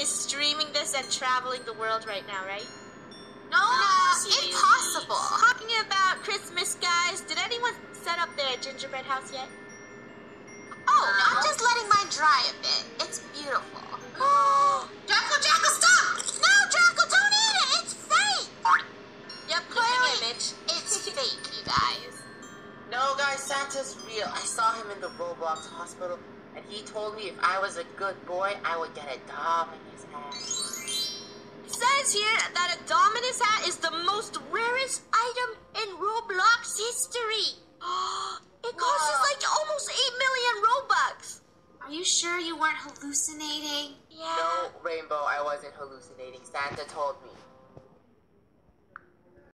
is streaming this and traveling the world right now, right? No, Seriously. impossible. Talking about Christmas, guys, did anyone set up their gingerbread house yet? Oh, uh-huh. I'm just letting mine dry a bit. It's beautiful. Jacko, Jacko, stop! No, Jacko, don't eat it. It's fake. Yep, Clearly. image. It's fake, you guys. No, guys, Santa's real. I saw him in the Roblox hospital, and he told me if I was a good boy, I would get a dom in his hand. It says here that a Dominus hat is the most rarest item in Roblox history. it costs Wow. like almost 8 million Robux. Are you sure you weren't hallucinating? Yeah. No, Rainbow, I wasn't hallucinating. Santa told me.